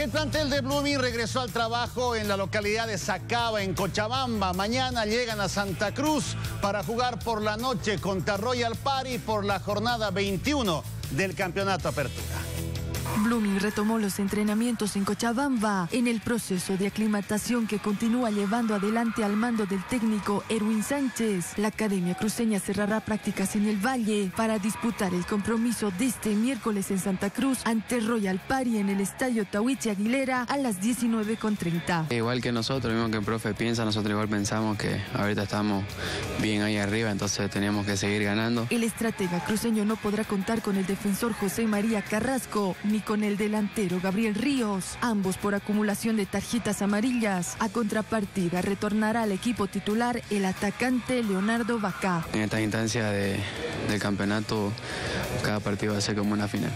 El plantel de Blooming regresó al trabajo en la localidad de Sacaba, en Cochabamba. Mañana llegan a Santa Cruz para jugar por la noche contra Royal Party por la jornada 21 del Campeonato Apertura. Blooming retomó los entrenamientos en Cochabamba en el proceso de aclimatación que continúa llevando adelante al mando del técnico Erwin Sánchez. La Academia Cruceña cerrará prácticas en el Valle para disputar el compromiso de este miércoles en Santa Cruz ante Royal Party en el Estadio Tawiche Aguilera a las 19.30. Igual que nosotros, mismo que el profe piensa, nosotros igual pensamos que ahorita estamos bien ahí arriba, entonces tenemos que seguir ganando. El estratega cruceño no podrá contar con el defensor José María Carrasco ni con el delantero Gabriel Ríos, ambos por acumulación de tarjetas amarillas. A contrapartida retornará al equipo titular el atacante Leonardo Bacá. En esta instancia de, del campeonato, cada partido va a ser como una final.